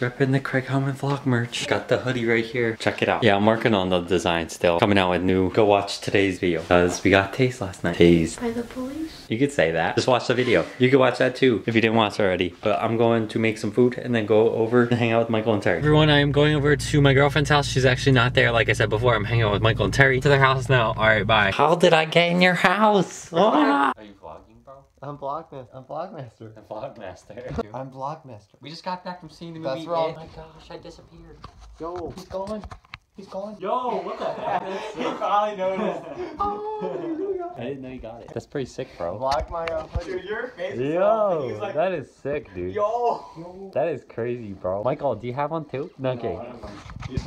Repping the Craig Heilman vlog merch. Got the hoodie right here. Check it out. Yeah, I'm working on the design still. Coming out with new. Go watch today's video. Cause we got tased last night. Tased. By the police? You could say that. Just watch the video. You could watch that too if you didn't watch already. But I'm going to make some food and then go over and hang out with Michael and Terry. Everyone, I am going over to my girlfriend's house. She's actually not there. Like I said before, I'm hanging out with Michael and Terry to their house now. All right, bye. How did I get in your house? Ah! Are you vlogging, bro? I'm Blockmaster. I'm Blockmaster. Vlogmaster. I'm Blockmaster. We just got back from seeing the movie. That's movie. wrong. Oh my gosh, I disappeared. Yo, he's gone. He's gone. Yo, what the heck? he finally noticed. Oh. I didn't know you got it. That's pretty sick, bro. Block my uh, hoodie. Dude, your face is off. He Yo, like, that is sick, dude. yo. That is crazy, bro. Michael, do you have one too? No, okay. You.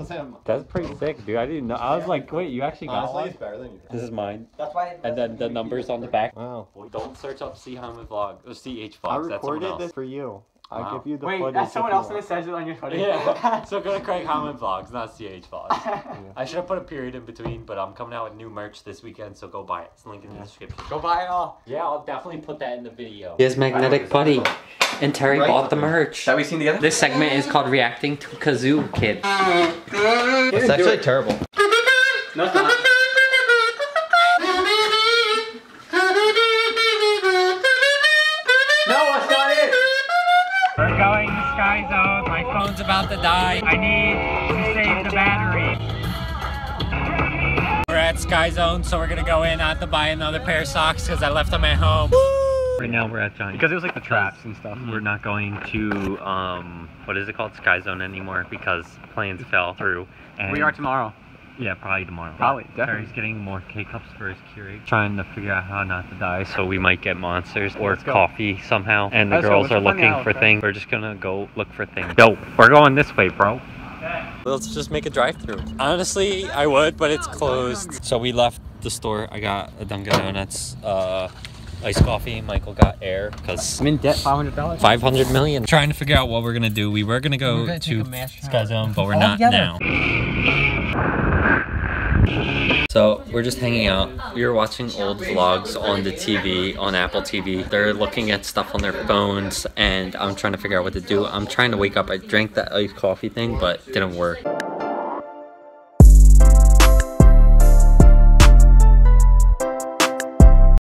That's pretty sick, dude. I didn't know. I was like, wait, you actually got Honestly, one? it's better than yours. This is mine. That's why. And then the numbers on the back. Wow. Don't search up C Heilman Vlog or CH vlog. I Vlogs. That's someone recorded else. this for you. I Wow. give you the Wait, footage. that's someone you else that want. says it on your hoodie. Yeah. so go to Craig Heilman Vlogs, not CH Vlogs. I should have put a period in between, but I'm coming out with new merch this weekend, so go buy it. It's linked in the description. Go buy it all. Yeah, I'll definitely put that in the video. Here's Magnetic Putty. And Terry Right. bought the merch. That we seen together? This segment is called Reacting to Kazoo Kid. It's actually terrible. No, it's not. We're going to Sky Zone. My phone's about to die. I need to save the battery. We're at Sky Zone, so we're gonna go in. I have to buy another pair of socks because I left them at home. Right now we're at Johnny. Because it was like the traps and stuff. We're not going to um what is it called Sky Zone anymore because planes fell through. And We are tomorrow. Yeah, probably tomorrow. Probably, definitely. Terry's getting more K cups for his Keurig. Trying to figure out how not to die, so we might get monsters or coffee somehow. And the Let's girls are looking out, for okay? things. We're just gonna go look for things. Yo, we're going this way, bro. Let's just make a drive-through. Honestly, I would, but it's closed. So we left the store. I got a Dunkin' Donuts, uh, iced coffee. Michael got air because I'm in debt $500. 500 million. Trying to figure out what we're gonna do. We were gonna go We're gonna to Sky. Zone, but we're All not together. now. So we're just hanging out. We were watching old vlogs on the TV, on Apple TV. They're looking at stuff on their phones, and I'm trying to figure out what to do. I'm trying to wake up. I drank that iced coffee thing, but didn't work.